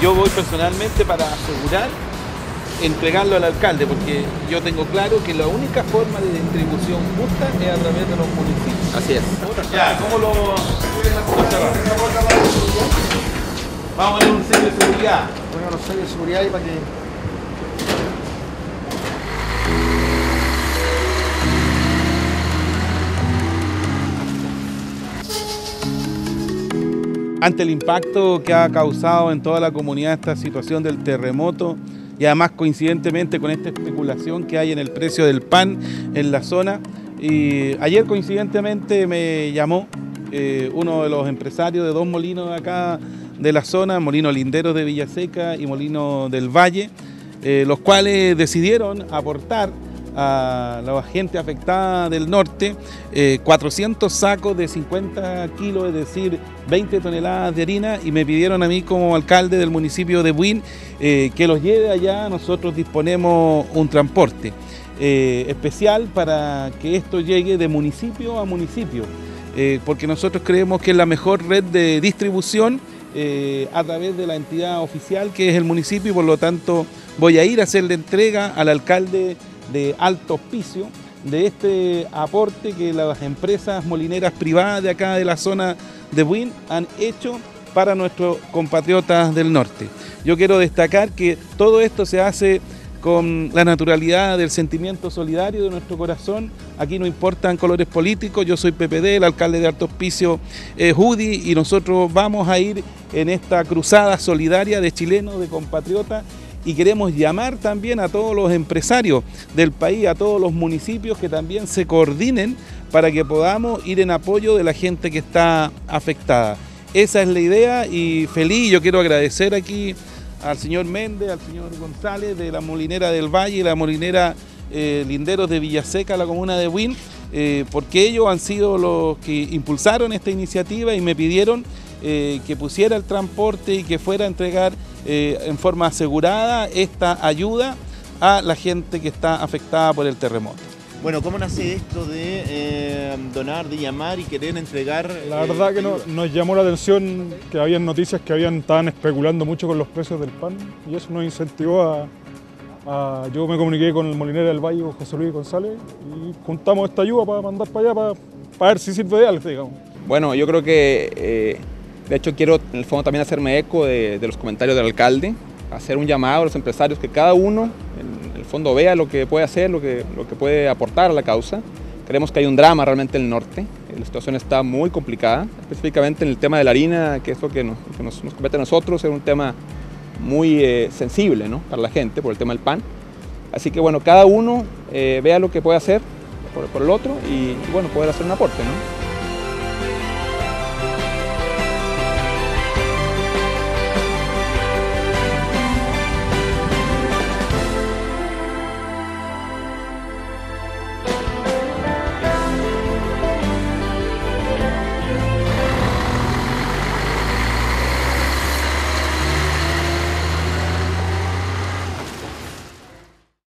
Yo voy personalmente para asegurar entregarlo al alcalde, porque yo tengo claro que la única forma de distribución justa es a través de los municipios. Así es. Ya, ¿cómo lo, Vamos a poner un sello de seguridad. Ponemos los sellos de seguridad ahí para que Ante el impacto que ha causado en toda la comunidad esta situación del terremoto y además coincidentemente con esta especulación que hay en el precio del pan en la zona, y ayer coincidentemente me llamó eh, uno de los empresarios de dos molinos de acá de la zona, Molino Linderos de Villaseca y Molino del Valle, eh, los cuales decidieron aportar a la gente afectada del norte 400 eh, sacos de 50 kilos, es decir, 20 toneladas de harina y me pidieron a mí como alcalde del municipio de Buin eh, que los lleve allá, nosotros disponemos un transporte eh, especial para que esto llegue de municipio a municipio, porque nosotros creemos que es la mejor red de distribución a través de la entidad oficial que es el municipio y por lo tanto voy a ir a hacerle entrega al alcalde de alto auspicio de este aporte que las empresas molineras privadas de acá de la zona de Buin han hecho para nuestros compatriotas del norte. Yo quiero destacar que todo esto se hace con la naturalidad del sentimiento solidario de nuestro corazón. Aquí no importan colores políticos, yo soy PPD, el alcalde de Alto Hospicio es Judy y nosotros vamos a ir en esta cruzada solidaria de chilenos, de compatriotas y queremos llamar también a todos los empresarios del país, a todos los municipios que también se coordinen para que podamos ir en apoyo de la gente que está afectada. Esa es la idea y feliz, yo quiero agradecer aquí al señor Méndez, al señor González de la Molinera del Valle y la Molinera eh, Linderos de Villaseca, la comuna de Win, eh, porque ellos han sido los que impulsaron esta iniciativa y me pidieron eh, que pusiera el transporte y que fuera a entregar eh, en forma asegurada esta ayuda a la gente que está afectada por el terremoto. Bueno, ¿cómo nace esto de eh, donar, de llamar y querer entregar? La verdad que nos llamó la atención que habían noticias que habían estaban especulando mucho con los precios del pan y eso nos incentivó a, yo me comuniqué con el molinero del Valle, José Luis González, y juntamos esta ayuda para mandar para allá, para, ver si sirve de algo, digamos. Bueno, yo creo que de hecho, quiero en el fondo también hacerme eco de, los comentarios del alcalde, hacer un llamado a los empresarios que cada uno en el fondo vea lo que puede hacer, lo que, lo que puede aportar a la causa. Creemos que hay un drama realmente en el norte, la situación está muy complicada, específicamente en el tema de la harina, que es lo que nos, compete a nosotros, es un tema muy eh, sensible ¿no? para la gente por el tema del pan. Así que bueno, cada uno eh, vea lo que puede hacer por, el otro y, y bueno, poder hacer un aporte. ¿no?